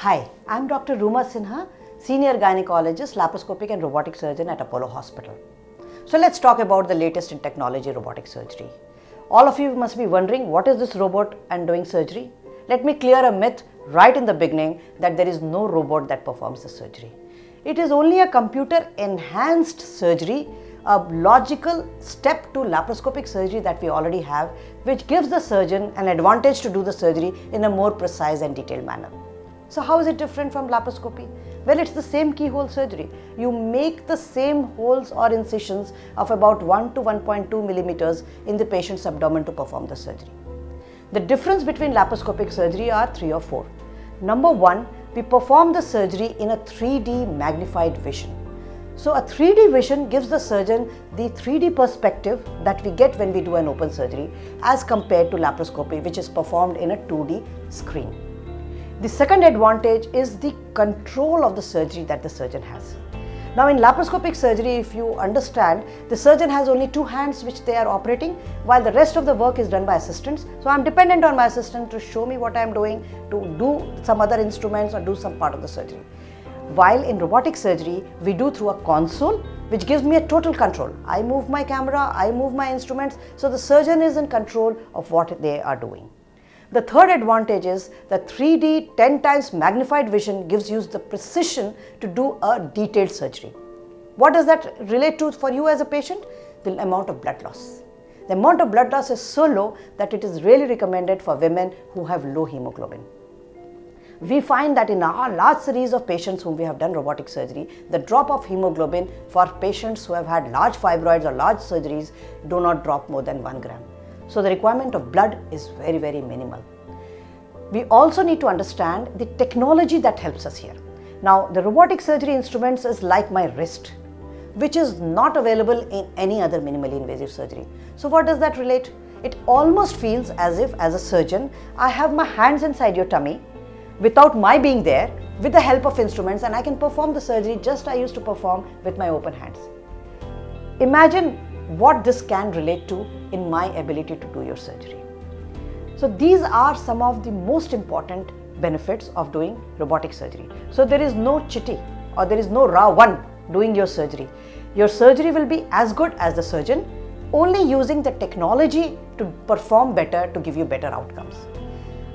Hi, I'm Dr. Rooma Sinha, Senior Gynecologist, Laparoscopic and Robotic Surgeon at Apollo Hospital. So let's talk about the latest in technology robotic surgery. All of you must be wondering what is this robot and doing surgery? Let me clear a myth right in the beginning that there is no robot that performs the surgery. It is only a computer enhanced surgery, a logical step to laparoscopic surgery that we already have, which gives the surgeon an advantage to do the surgery in a more precise and detailed manner. So how is it different from laparoscopy? Well, it's the same keyhole surgery. You make the same holes or incisions of about 1 to 1.2 millimeters in the patient's abdomen to perform the surgery. The difference between laparoscopic surgery are three or four. Number one, we perform the surgery in a 3D magnified vision. So a 3D vision gives the surgeon the 3D perspective that we get when we do an open surgery as compared to laparoscopy which is performed in a 2D screen. The second advantage is the control of the surgery that the surgeon has. Now in laparoscopic surgery, if you understand, the surgeon has only two hands which they are operating while the rest of the work is done by assistants. So I'm dependent on my assistant to show me what I'm doing, to do some other instruments or do some part of the surgery. While in robotic surgery, we do through a console which gives me a total control. I move my camera, I move my instruments, so the surgeon is in control of what they are doing. The third advantage is that 3D 10 times magnified vision gives you the precision to do a detailed surgery. What does that relate to for you as a patient? The amount of blood loss. The amount of blood loss is so low that it is really recommended for women who have low hemoglobin. We find that in our large series of patients whom we have done robotic surgery, the drop of hemoglobin for patients who have had large fibroids or large surgeries do not drop more than 1 gram. So the requirement of blood is very, very minimal. We also need to understand the technology that helps us here. Now, the robotic surgery instruments is like my wrist, which is not available in any other minimally invasive surgery. So what does that relate? It almost feels as if, as a surgeon, I have my hands inside your tummy without my being there with the help of instruments and I can perform the surgery just I used to perform with my open hands. Imagine what this can relate to in my ability to do your surgery. So these are some of the most important benefits of doing robotic surgery. So there is no Chitti or there is no Ra.One doing your surgery. Your surgery will be as good as the surgeon only using the technology to perform better to give you better outcomes.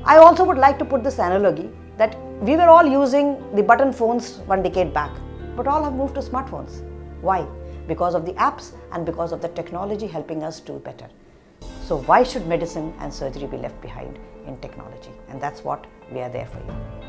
I also would like to put this analogy that we were all using the button phones one decade back, but all have moved to smartphones. Why? Because of the apps and because of the technology helping us do better. So why should medicine and surgery be left behind in technology? And that's what we are there for you.